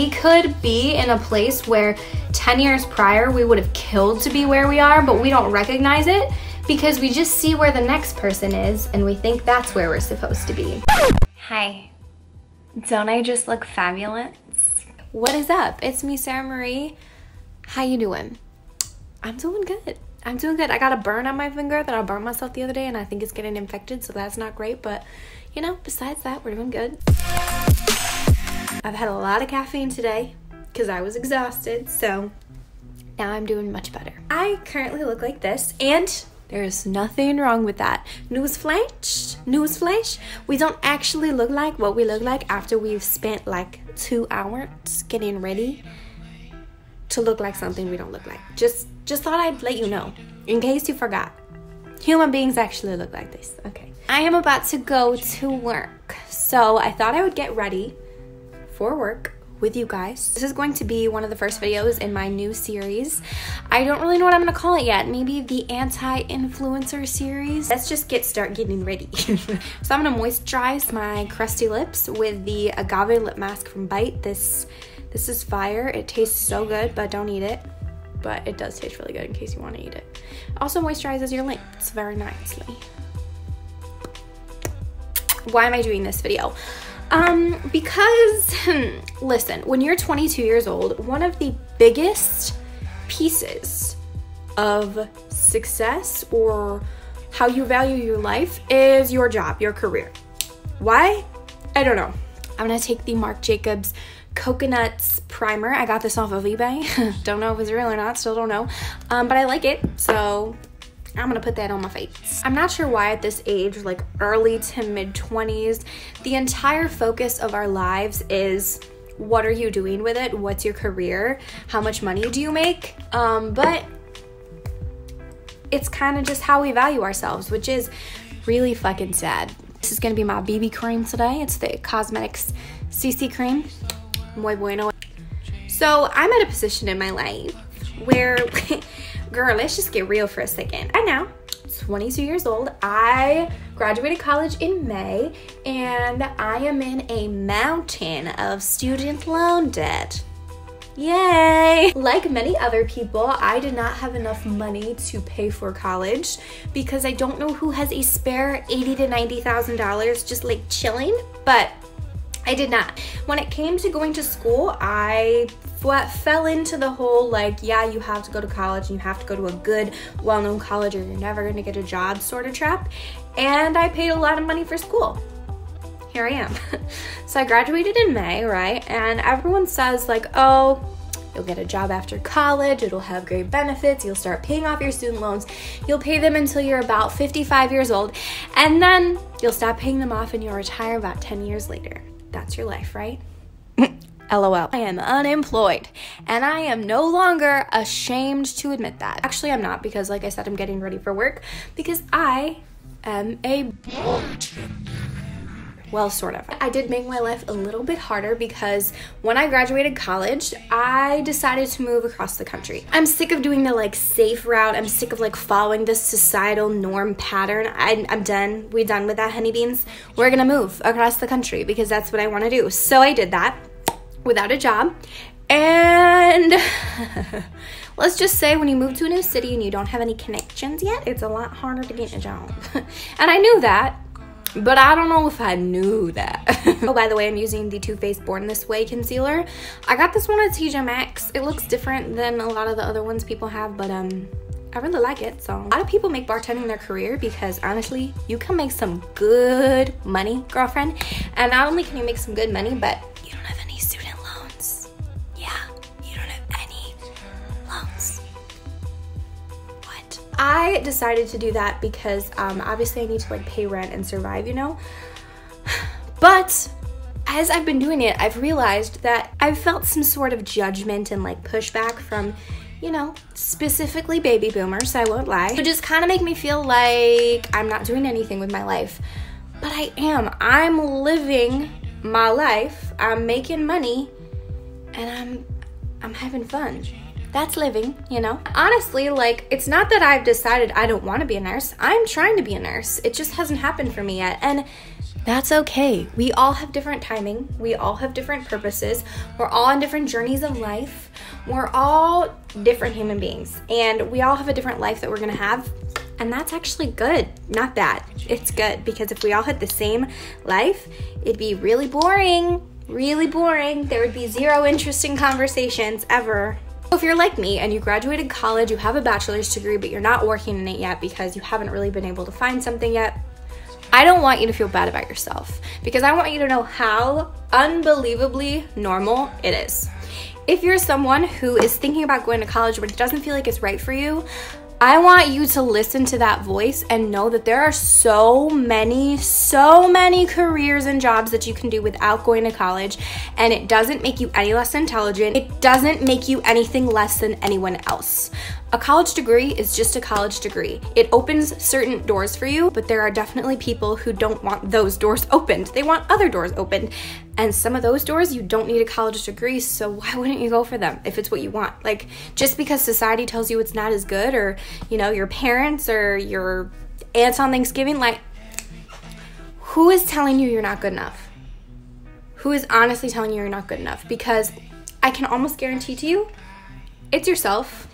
we could be in a place where 10 years prior we would have killed to be where we are, but we don't recognize it because we just see where the next person is and we think that's where we're supposed to be. Hi. Don't I just look fabulous? What is up? It's me, Sarah Marie. How you doing? I'm doing good. I'm doing good. I got a burn on my finger that I burned myself the other day and I think it's getting infected, so that's not great, but you know, besides that, we're doing good. I've had a lot of caffeine today because I was exhausted, so now I'm doing much better. I currently look like this and there's nothing wrong with that. Newsflash, newsflash, we don't actually look like what we look like after we've spent like two hours getting ready to look like something we don't look like. Just just thought I'd let you know in case you forgot. Human beings actually look like this. Okay. I am about to go to work. So I thought I would get ready for work with you guys. This is going to be one of the first videos in my new series. I don't really know what I'm gonna call it yet. Maybe the anti-influencer series. Let's just get start getting ready. so I'm gonna moisturize my crusty lips with the agave lip mask from Bite. This this is fire. It tastes so good, but don't eat it. But it does taste really good in case you want to eat it. Also moisturizes your lips very nicely. Why am I doing this video? Um, because, listen, when you're 22 years old, one of the biggest pieces of success or how you value your life is your job, your career. Why? I don't know. I'm gonna take the Marc Jacobs coconuts primer. I got this off of eBay. don't know if it's real or not, still don't know. Um, but I like it, so I'm gonna put that on my face. I'm not sure why at this age, like early to mid 20s, the entire focus of our lives is what are you doing with it? What's your career? How much money do you make? Um, but it's kind of just how we value ourselves, which is really fucking sad. This is gonna be my BB cream today. It's the Cosmetics CC cream. Muy bueno. So I'm at a position in my life where girl, let's just get real for a second. I know, 22 years old. I graduated college in May and I am in a mountain of student loan debt. Yay! Like many other people, I did not have enough money to pay for college because I don't know who has a spare eighty to ninety thousand dollars just like chilling, but I did not. When it came to going to school, I fell into the whole like, yeah, you have to go to college and you have to go to a good, well known college or you're never gonna get a job sort of trap. And I paid a lot of money for school. Here I am. so I graduated in May, right? And everyone says, like, oh, You'll get a job after college, it'll have great benefits, you'll start paying off your student loans, you'll pay them until you're about 55 years old, and then you'll stop paying them off and you'll retire about 10 years later. That's your life, right? LOL. I am unemployed and I am no longer ashamed to admit that. Actually, I'm not because, like I said, I'm getting ready for work because I am a well, sort of. I did make my life a little bit harder because when I graduated college, I decided to move across the country. I'm sick of doing the like safe route. I'm sick of like following this societal norm pattern. I, am done. We're done with that, honeybeans. We're gonna move across the country because that's what I wanna do. So I did that without a job. And let's just say when you move to a new city and you don't have any connections yet, it's a lot harder to get a job. and I knew that, but I don't know if I knew that. oh, by the way, I'm using the Too Faced Born This Way concealer. I got this one at TJ Maxx. It looks different than a lot of the other ones people have, but um, I really like it. So a lot of people make bartending their career because honestly, you can make some good money, girlfriend. And not only can you make some good money, but I decided to do that because um, obviously I need to like pay rent and survive, you know? But as I've been doing it, I've realized that I've felt some sort of judgment and like pushback from, you know, specifically baby boomers, I won't lie. It just kind of make me feel like I'm not doing anything with my life. But I am. I'm living my life. I'm making money and I'm I'm having fun that's living, you know? Honestly, like, it's not that I've decided I don't want to be a nurse. I'm trying to be a nurse. It just hasn't happened for me yet. And That's okay. We all have different timing. We all have different purposes. We're all on different journeys of life. We're all different human beings. And we all have a different life that we're going to have. And that's actually good, not bad. It's good because if we all had the same life, it'd be really boring. Really boring. There would be zero interesting conversations ever. If you're like me and you graduated college, you have a bachelor's degree, but you're not working in it yet because you haven't really been able to find something yet, I don't want you to feel bad about yourself because I want you to know how unbelievably normal it is. If you're someone who is thinking about going to college but it doesn't feel like it's right for you, I want you to listen to that voice and know that there are so many, so many careers and jobs that you can do without going to college. And it doesn't make you any less intelligent. It doesn't make you anything less than anyone else. A college degree is just a college degree. It opens certain doors for you, but there are definitely people who don't want those doors opened. They want other doors opened. And some of those doors, you don't need a college degree, so why wouldn't you go for them if it's what you want? Like, just because society tells you it's not as good, or, you know, your parents or your aunts on Thanksgiving, like, who is telling you you're not good enough? Who is honestly telling you you're not good enough? Because I can almost guarantee to you, it's yourself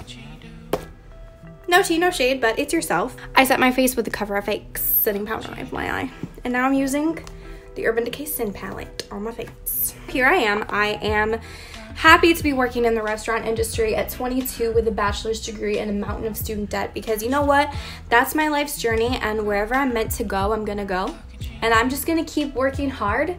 no tea, no shade, but it's yourself. I set my face with the Cover FX setting powder on my eye. And now I'm using the Urban Decay Sin Palette on my face. Here I am. I am happy to be working in the restaurant industry at 22 with a bachelor's degree and a mountain of student debt because you know what? That's my life's journey and wherever I'm meant to go, I'm gonna go. And I'm just gonna keep working hard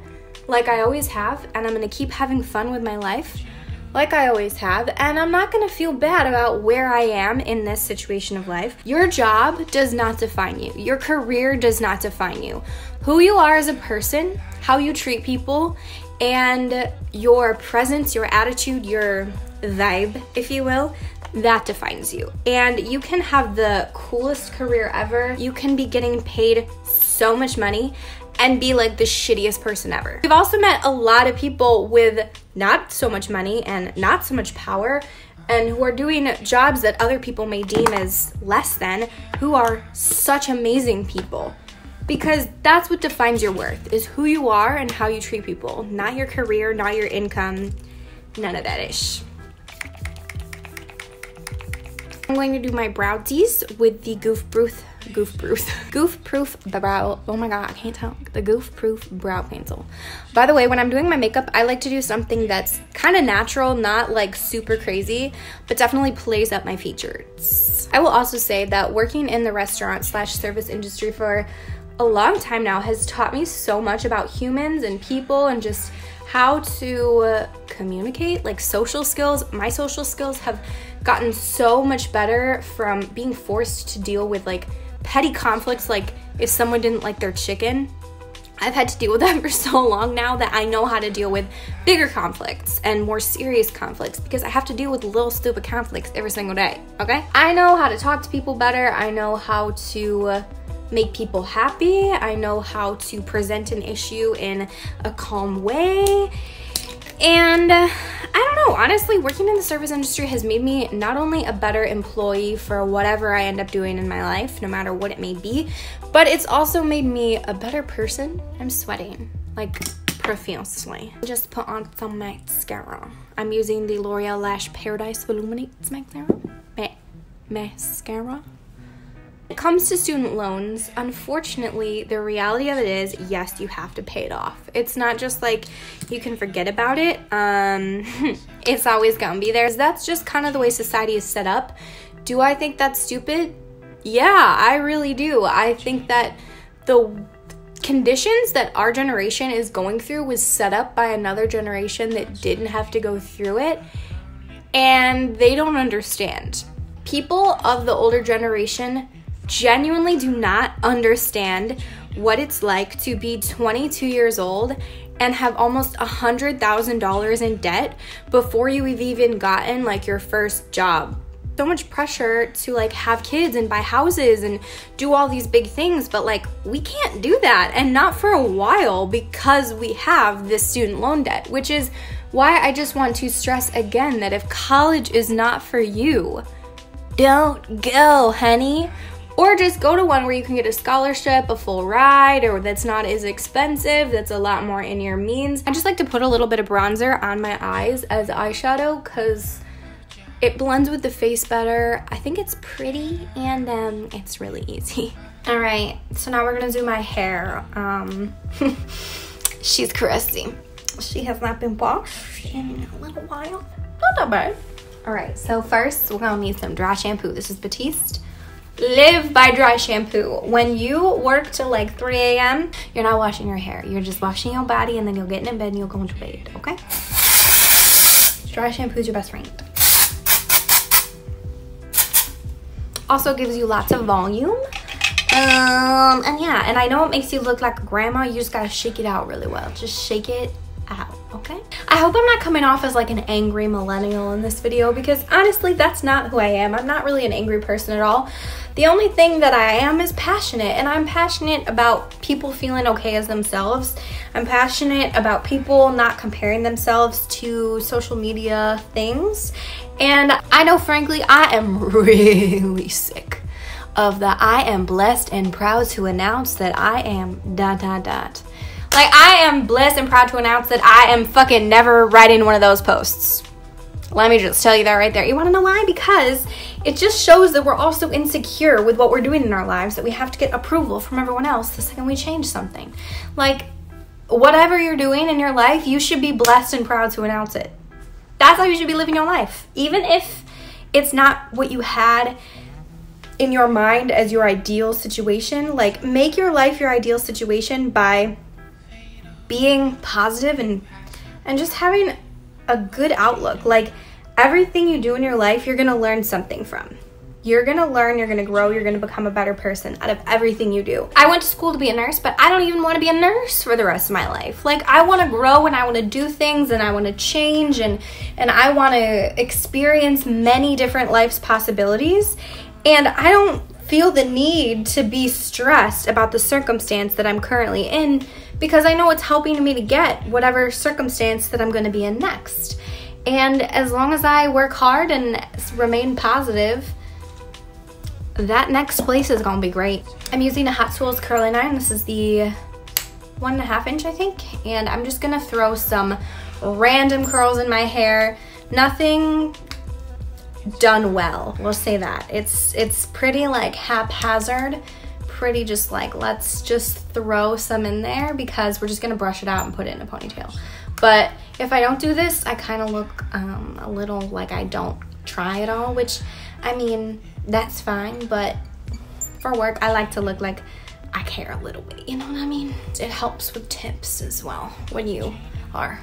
like I always have and I'm gonna keep having fun with my life like I always have, and I'm not gonna feel bad about where I am in this situation of life. Your job does not define you, your career does not define you. Who you are as a person, how you treat people, and your presence, your attitude, your vibe, if you will, that defines you. And you can have the coolest career ever. You can be getting paid so much money and be like the shittiest person ever. We've also met a lot of people with not so much money and not so much power and who are doing jobs that other people may deem as less than, who are such amazing people. Because that's what defines your worth, is who you are and how you treat people, not your career, not your income, none of that ish. I'm going to do my brow tease with the Goof Proof Goof Proof Goof Proof brow. Oh my god, I can't tell. The Goof Proof brow pencil. By the way, when I'm doing my makeup, I like to do something that's kind of natural, not like super crazy, but definitely plays up my features. I will also say that working in the restaurant slash service industry for a long time now has taught me so much about humans and people and just how to uh, communicate, like social skills. My social skills have gotten so much better from being forced to deal with like petty conflicts, like if someone didn't like their chicken. I've had to deal with that for so long now that I know how to deal with bigger conflicts and more serious conflicts because I have to deal with little stupid conflicts every single day, okay? I know how to talk to people better. I know how to make people happy. I know how to present an issue in a calm way. And uh, I don't know, honestly, working in the service industry has made me not only a better employee for whatever I end up doing in my life, no matter what it may be, but it's also made me a better person. I'm sweating, like profusely. Just put on some mascara. I'm using the L'Oreal Lash Paradise Illuminates mascara. Ma mascara it comes to student loans, unfortunately, the reality of it is, yes, you have to pay it off. It's not just like you can forget about it. Um, it's always gonna be there. That's just kind of the way society is set up. Do I think that's stupid? Yeah, I really do. I think that the conditions that our generation is going through was set up by another generation that didn't have to go through it, and they don't understand. People of the older generation genuinely do not understand what it's like to be 22 years old and have almost a $100,000 in debt before you've even gotten like your first job. So much pressure to like have kids and buy houses and do all these big things, but like we can't do that and not for a while because we have this student loan debt, which is why I just want to stress again that if college is not for you, don't go, honey or just go to one where you can get a scholarship, a full ride, or that's not as expensive, that's a lot more in your means. I just like to put a little bit of bronzer on my eyes as eyeshadow because it blends with the face better. I think it's pretty and um, it's really easy. All right, so now we're gonna do my hair. Um, she's crusty. She has not been washed in a little while. Not that bad. All right, so first we're gonna need some dry shampoo. This is Batiste. Live by dry shampoo. When you work till like 3 a.m., you're not washing your hair. You're just washing your body and then you'll get in bed and you'll go into bed, okay? Dry shampoo is your best friend. Also gives you lots of volume. Um, and yeah, and I know it makes you look like a grandma. You just gotta shake it out really well. Just shake it out, okay? I hope I'm not coming off as like an angry millennial in this video because honestly, that's not who I am. I'm not really an angry person at all. The only thing that I am is passionate and I'm passionate about people feeling okay as themselves. I'm passionate about people not comparing themselves to social media things. And I know frankly, I am really sick of the I am blessed and proud to announce that I am dot dot dot. Like, I am blessed and proud to announce that I am fucking never writing one of those posts. Let me just tell you that right there. You wanna know why? Because it just shows that we're also insecure with what we're doing in our lives, that we have to get approval from everyone else the second we change something. Like, whatever you're doing in your life, you should be blessed and proud to announce it. That's how you should be living your life. Even if it's not what you had in your mind as your ideal situation, like, make your life your ideal situation by being positive and and just having a good outlook. Like everything you do in your life, you're going to learn something from. You're to learn, you're to grow, you're to become a better person out of everything you do. I went to school to be a nurse, but I don't even want to be a nurse for the rest of my life. Like I want to grow and I want to do things and I want to change and and I want to experience many different life's possibilities. And I don't feel the need to be stressed about the circumstance that I'm currently in because I know it's helping me to get whatever circumstance that I'm going to be in next. And as long as I work hard and remain positive, that next place is going to be great. I'm using a Hot Tools curling iron. This is the one and a half inch, I think. And I'm just going to throw some random curls in my hair. Nothing done well, we'll say that. It's, it's pretty like haphazard pretty just like, let's just throw some in there because we're just gonna brush it out and put it in a ponytail. But if I don't do this, I kind of look um, a little like I don't try at all, which I mean, that's fine, but for work, I like to look like I care a little bit, you know what I mean? It helps with tips as well when you are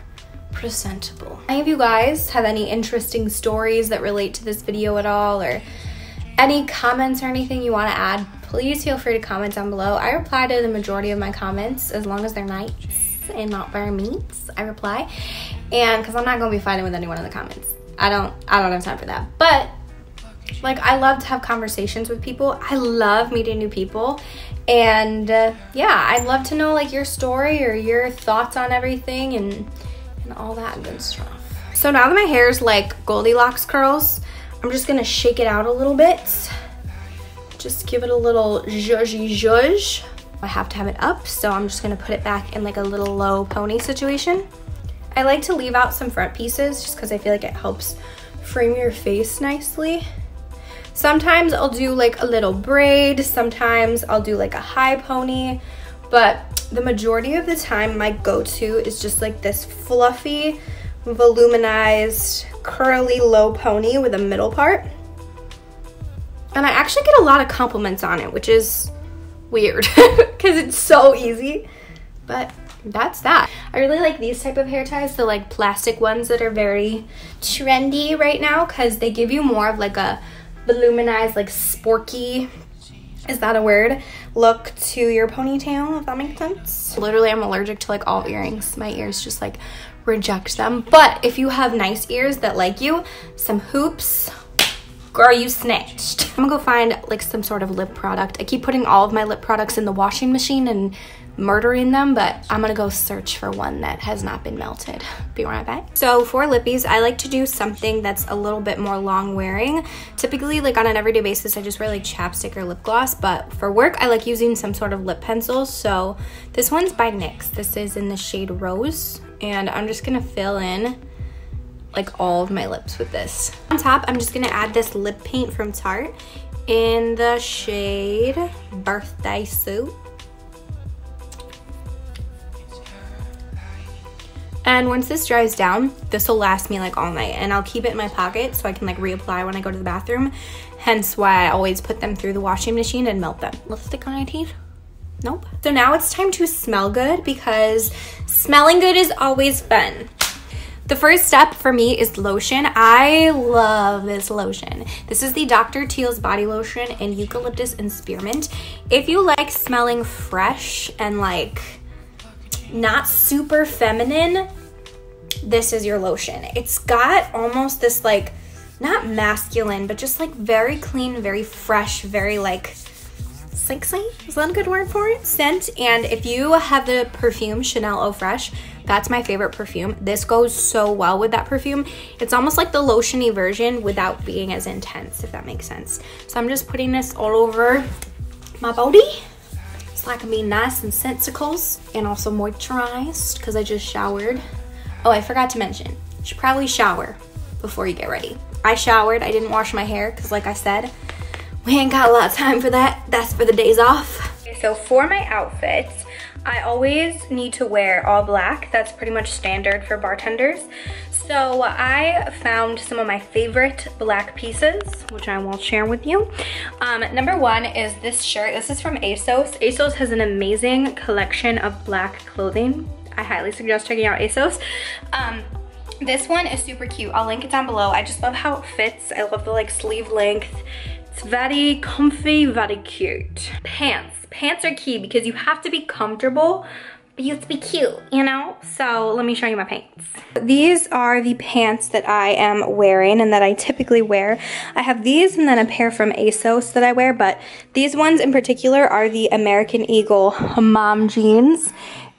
presentable. Any of you guys have any interesting stories that relate to this video at all or any comments or anything you want to add, please feel free to comment down below. I reply to the majority of my comments as long as they're nice and not very mean. I reply. And because I'm not going to be fighting with anyone in the comments. I don't, I don't have time for that. But like I love to have conversations with people. I love meeting new people. And uh, yeah, I'd love to know like your story or your thoughts on everything and, and all that good stuff. So now that my hair is like Goldilocks curls, I'm just gonna shake it out a little bit just give it a little zhuzhy zhuzh. I have to have it up, so I'm just gonna put it back in like a little low pony situation. I like to leave out some front pieces just because I feel like it helps frame your face nicely. Sometimes I'll do like a little braid, sometimes I'll do like a high pony, but the majority of the time my go-to is just like this fluffy, voluminized, curly low pony with a middle part. And I actually get a lot of compliments on it, which is weird because it's so easy. But that's that. I really like these type of hair ties, the like plastic ones that are very trendy right now because they give you more of like a voluminized, like sporky, is that a word, look to your ponytail, if that makes sense. Literally, I'm allergic to like all earrings. My ears just like reject them. But if you have nice ears that like you, some hoops, girl, you snatched. I'm gonna go find like some sort of lip product. I keep putting all of my lip products in the washing machine and murdering them, but I'm gonna go search for one that has not been melted. Be right back. So for lippies, I like to do something that's a little bit more long wearing. Typically, like on an everyday basis, I just wear like chapstick or lip gloss, but for work, I like using some sort of lip pencil. So this one's by NYX. This is in the shade Rose, and I'm just gonna fill in like all of my lips with this. On top, I'm just gonna add this lip paint from Tarte in the shade Birthday Suit. And once this dries down, this will last me like all night and I'll keep it in my pocket so I can like reapply when I go to the bathroom. Hence why I always put them through the washing machine and melt them. Lipstick on my teeth? Nope. So now it's time to smell good because smelling good is always fun. The first step for me is lotion. I love this lotion. This is the Dr. Teal's body lotion in eucalyptus and spearmint. If you like smelling fresh and like not super feminine, this is your lotion. It's got almost this like, not masculine, but just like very clean, very fresh, very like sexy. Is that a good word for it? Scent. And if you have the perfume Chanel Eau Fraiche, that's my favorite perfume. This goes so well with that perfume. It's almost like the lotiony version without being as intense, if that makes sense. So I'm just putting this all over my body so I can be nice and sensicles and also moisturized because I just showered. Oh, I forgot to mention, you should probably shower before you get ready. I showered, I didn't wash my hair because like I said, we ain't got a lot of time for that. That's for the days off. So for my outfits, I always need to wear all black. That's pretty much standard for bartenders. So I found some of my favorite black pieces, which I will share with you. Um, number one is this shirt. This is from ASOS. ASOS has an amazing collection of black clothing. I highly suggest checking out ASOS. Um, this one is super cute. I'll link it down below. I just love how it fits. I love the like sleeve length. It's very comfy, very cute. Pants. Pants are key because you have to be comfortable but you have to be cute, you know? So let me show you my pants. These are the pants that I am wearing and that I typically wear. I have these and then a pair from ASOS that I wear, but these ones in particular are the American Eagle mom jeans.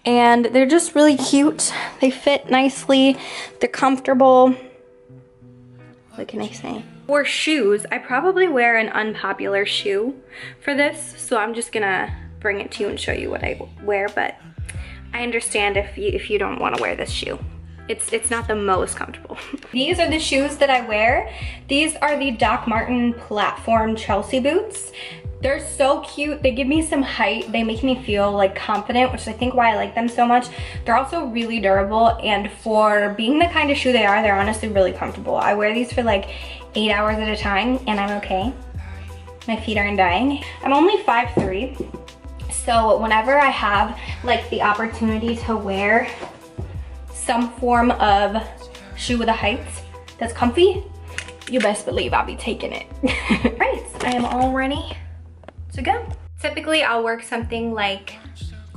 And they're just really cute. They fit nicely. They're comfortable. What can I say? For shoes, I probably wear an unpopular shoe for this. So I'm just gonna bring it to you and show you what I wear, but I understand if you, if you don't wanna wear this shoe. It's, it's not the most comfortable. These are the shoes that I wear. These are the Doc Marten platform Chelsea boots. They're so cute. They give me some height. They make me feel like confident, which I think why I like them so much. They're also really durable and for being the kind of shoe they are, they're honestly really comfortable. I wear these for like eight hours at a time and I'm okay. My feet aren't dying. I'm only 5'3", so whenever I have like the opportunity to wear some form of shoe with a height that's comfy, you best believe I'll be taking it. right, I am all ready to go. Typically I'll work something like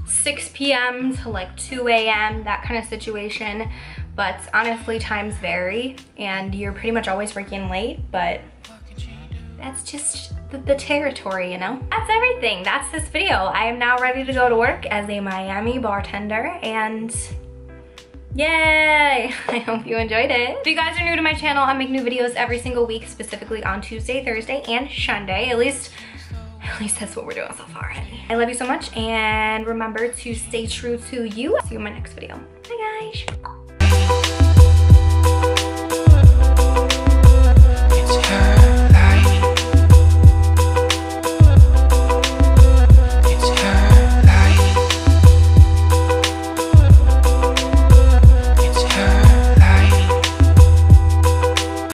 6 p.m. to like 2 a.m., that kind of situation. But honestly, times vary and you're pretty much always working late, but that's just the, the, territory, you know? That's everything. That's this video. I am now ready to go to work as a Miami bartender and Yay! I hope you enjoyed it. If you guys are new to my channel, I make new videos every single week, specifically on Tuesday, Thursday, and Sunday. At least, at least that's what we're doing so far. I love you so much, and remember to stay true to you. See you in my next video. Bye, guys.